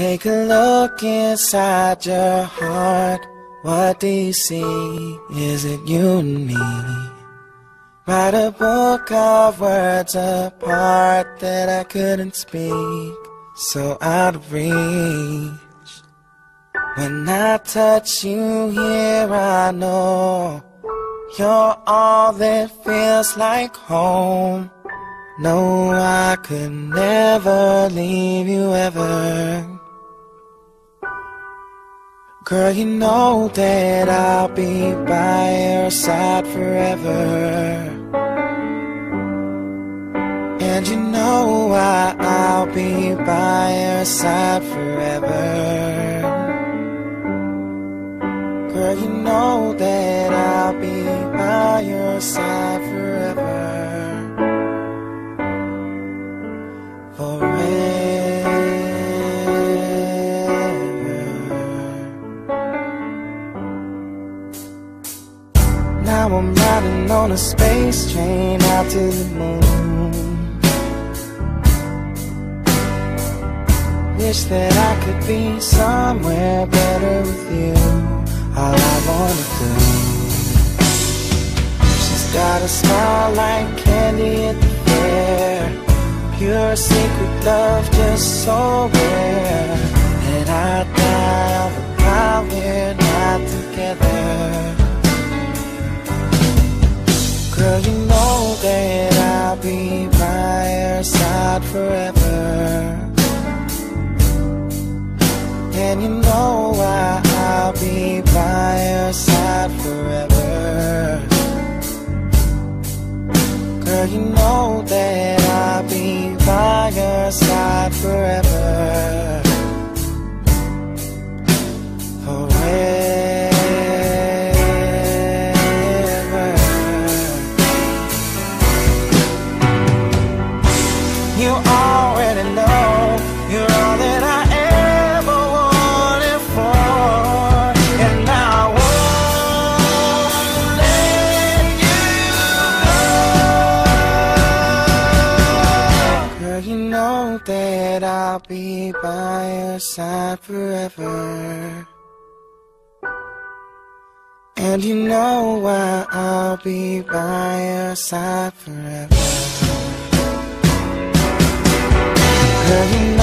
Take a look inside your heart. What do you see? Is it you and me? Write a book of words apart that I couldn't speak, so of reach. When I touch you here, I know you're all that feels like home. No, I could never leave you ever. Girl, you know that I'll be by your side forever. And you know I, I'll be by your side forever. Girl, you know that I'll be by your side riding on a space train out to the moon. Wish that I could be somewhere better with you. All I wanna do. She's got a smile like candy at the fair. Pure secret love, just so rare. And I die the while we're not side forever. And you know why I'll be by your side forever. Girl, you know that I'll be by your side forever. That I'll be by your side forever. And you know why I'll be by your side forever. Girl, you know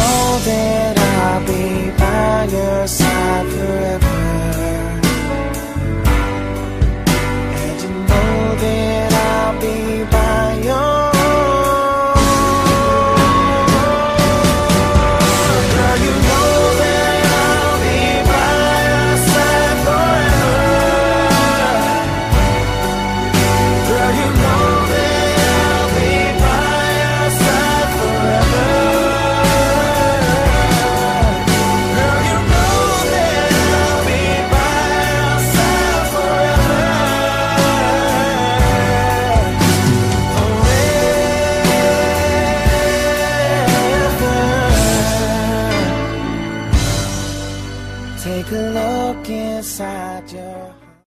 could look inside your